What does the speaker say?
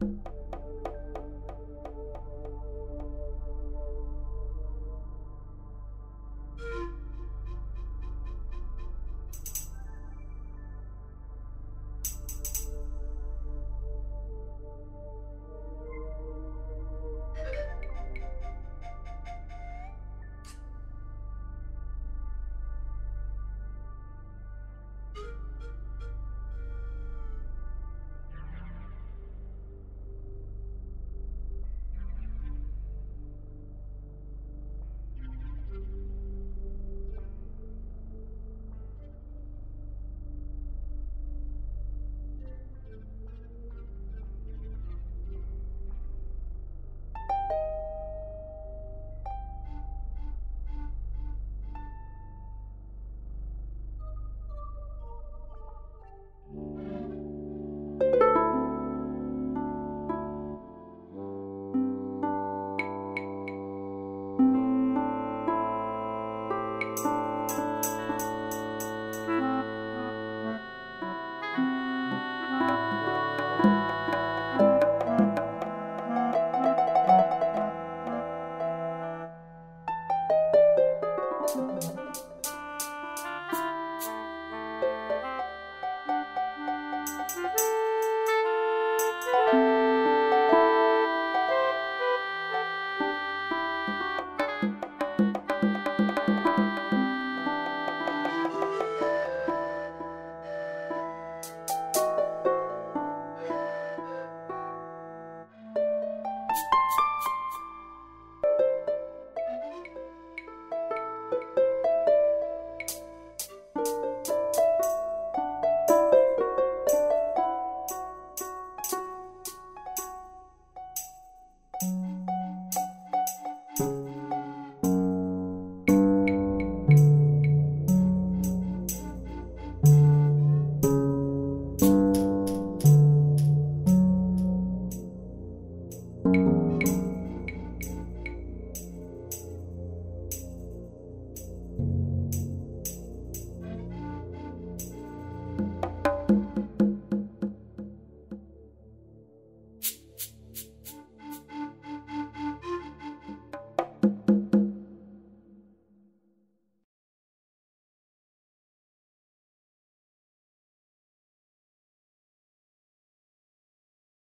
You